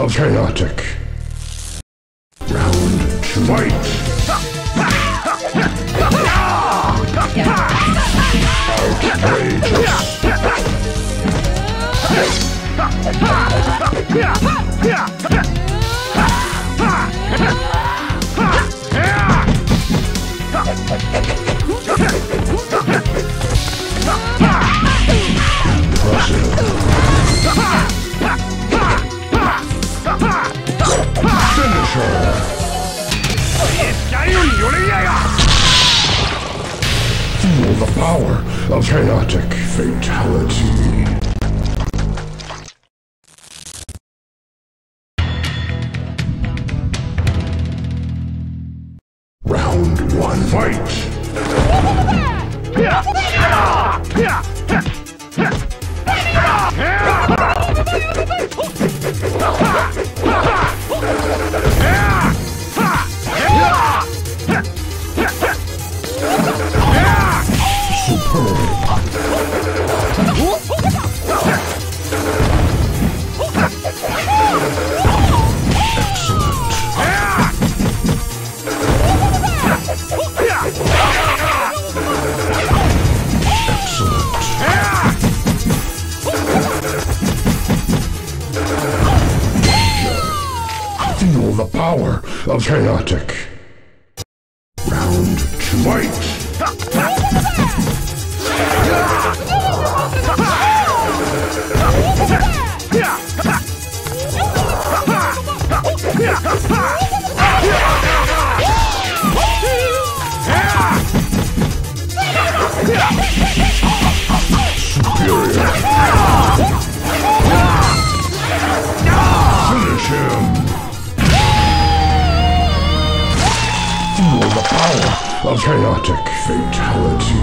Go chaotic. Round two. Outrageous. the power of chaotic fatality. power of chaotic. Round two. Fight! power of chaotic fatality.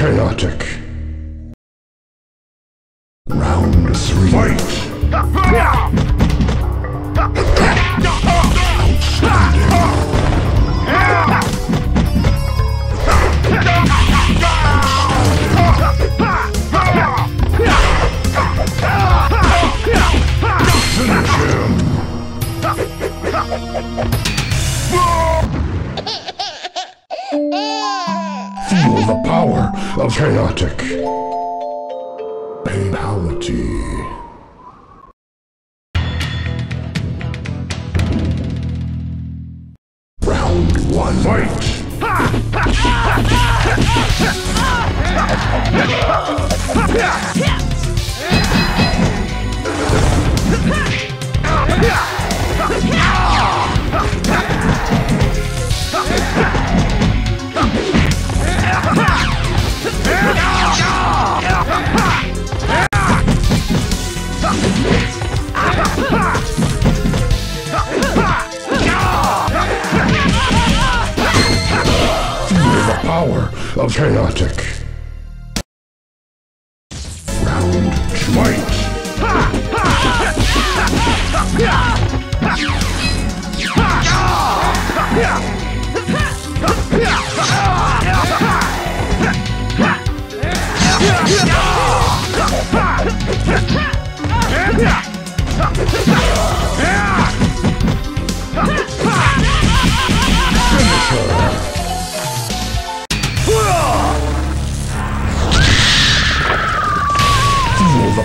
chaotic. Round three. Fight! The power of chaotic fatality.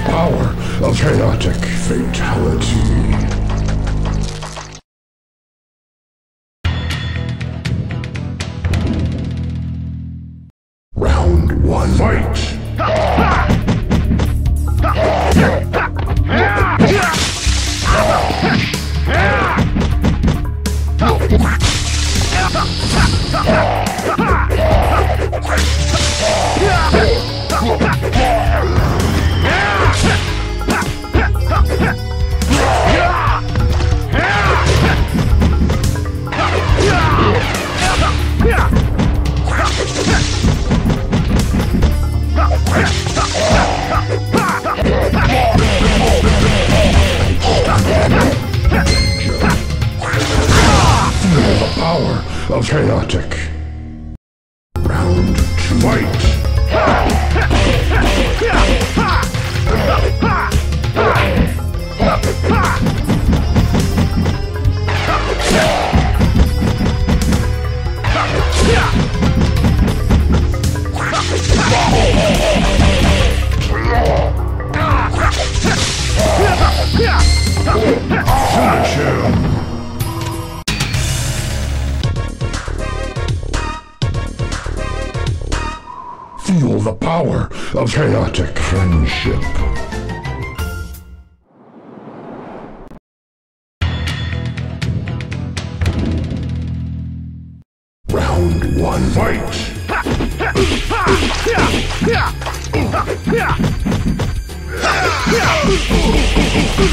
Power of chaotic fatality.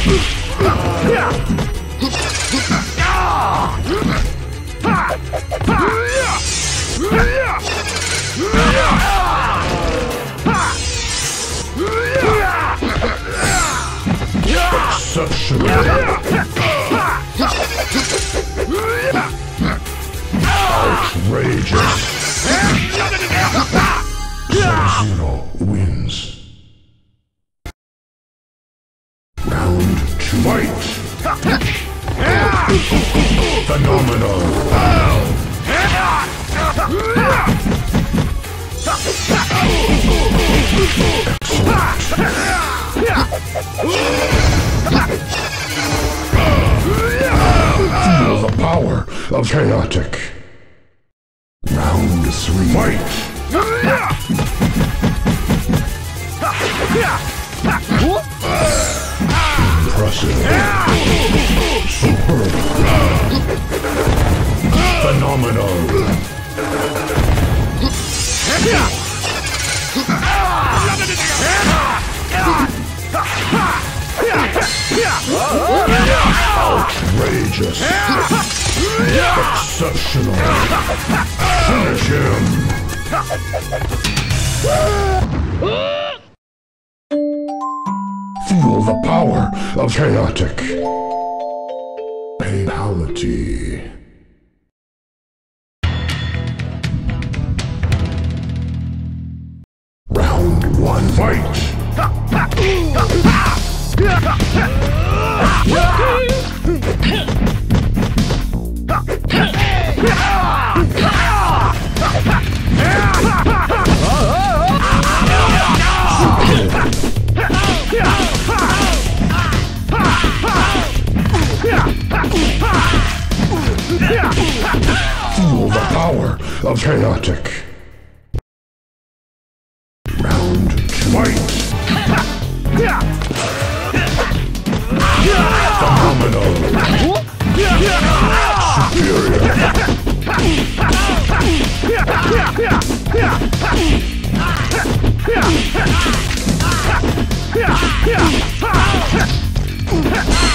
Exceptional. Feel the power of chaotic. Round three. Fight! Impressive. Superb. Phenomenal. Outrageous. Exceptional. Finish him. Feel the power of chaotic. Fatality.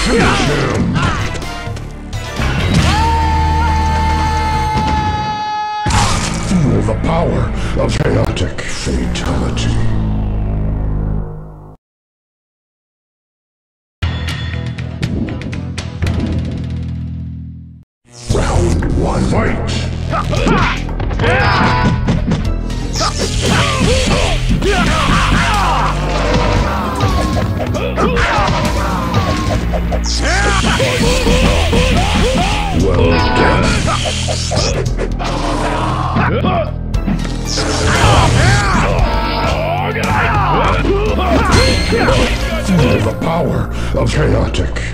Feel the power of chaotic fatality. Under the power of chaotic.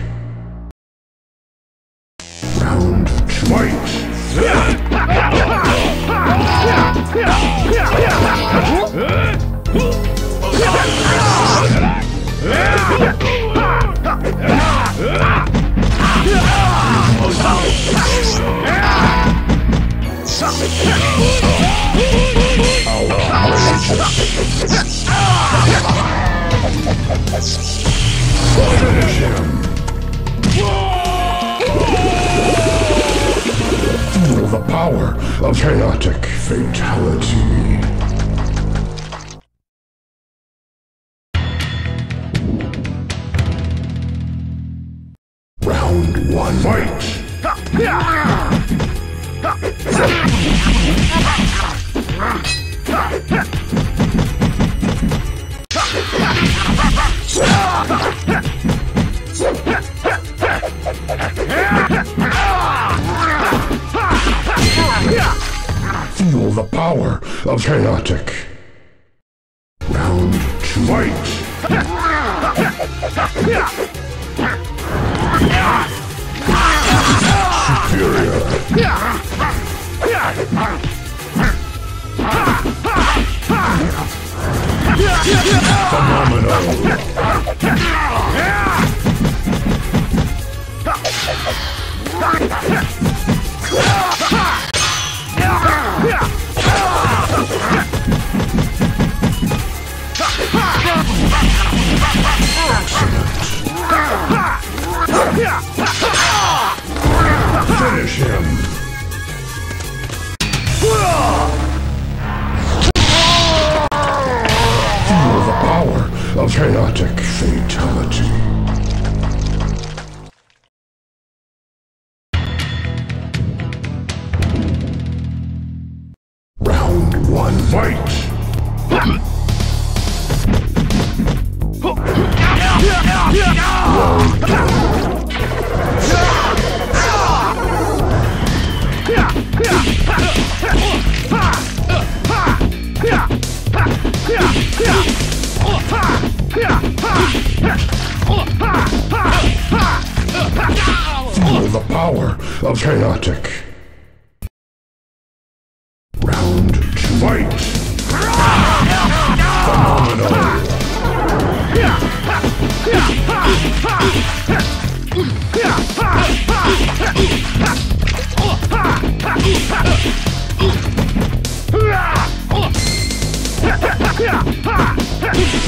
power of chaotic fatality. chaotic.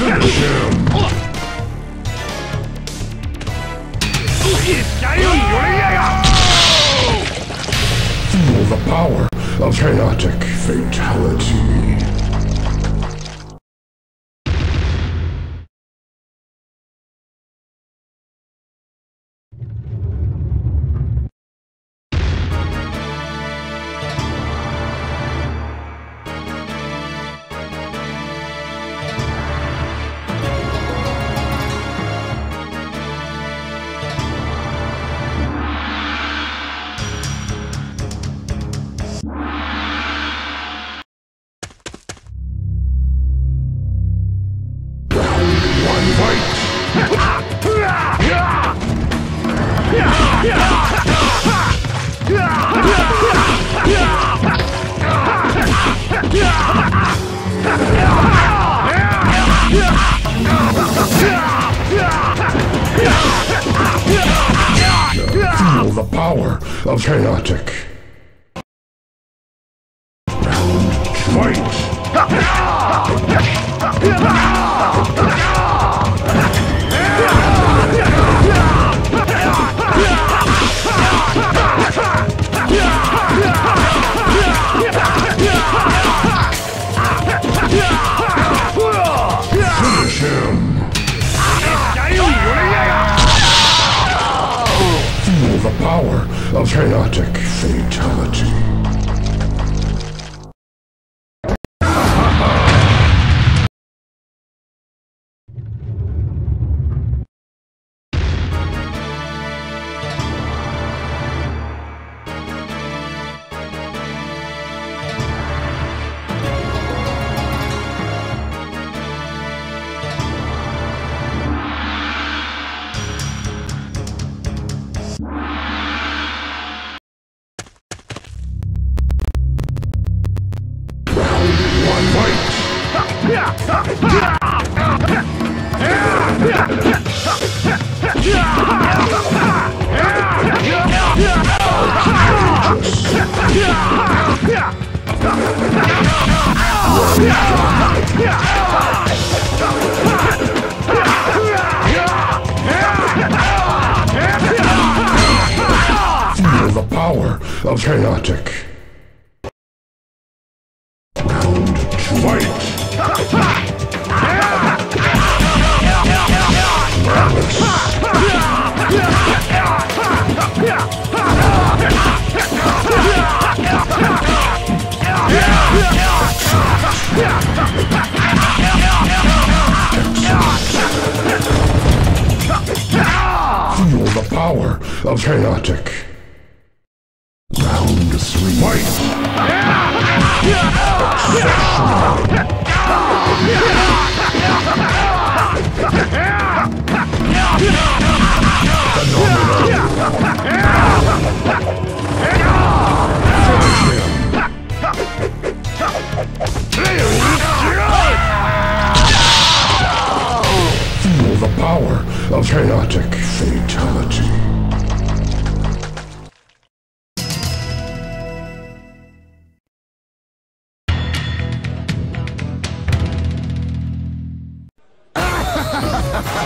Feel the power of chaotic fatality. the power of chaotic. Fight! the power of chaotic. of chaotic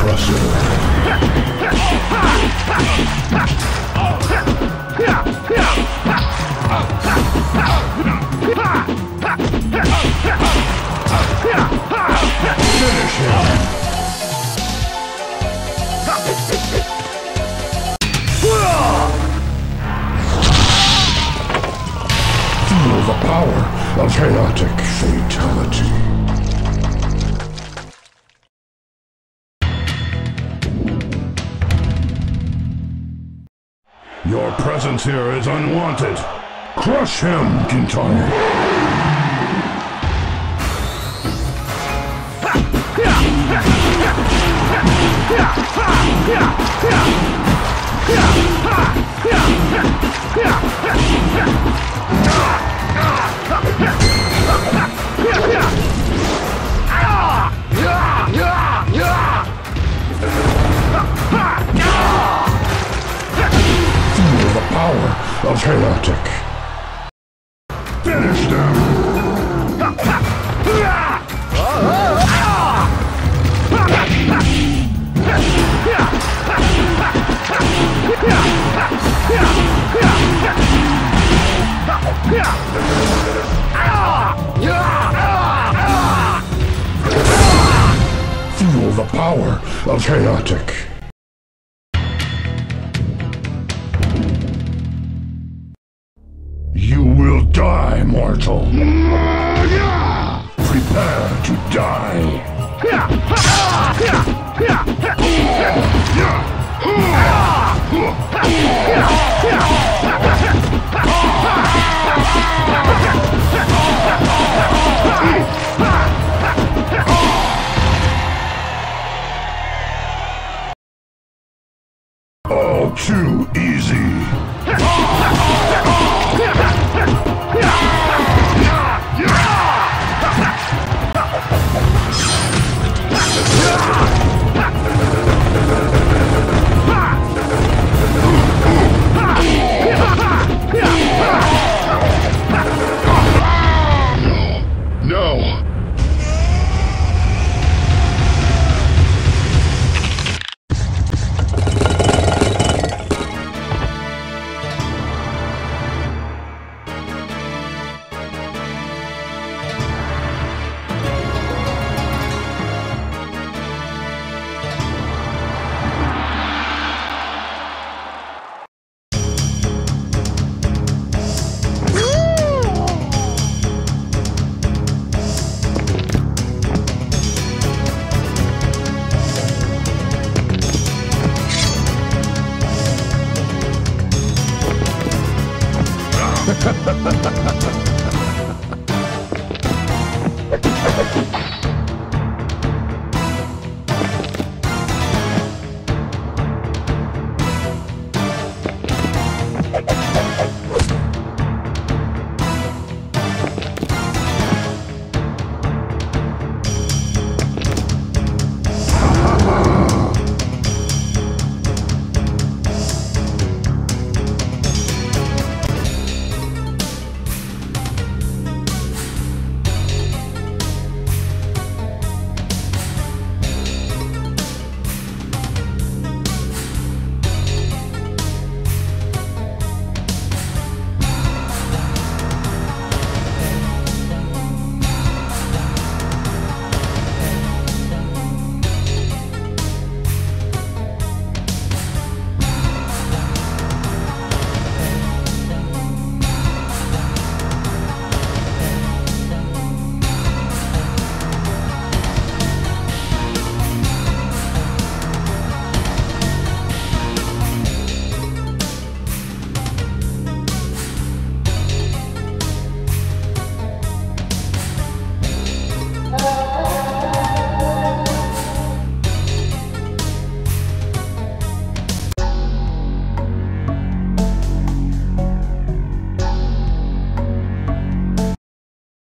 crush him. presence here is unwanted. Crush him, Kintaro.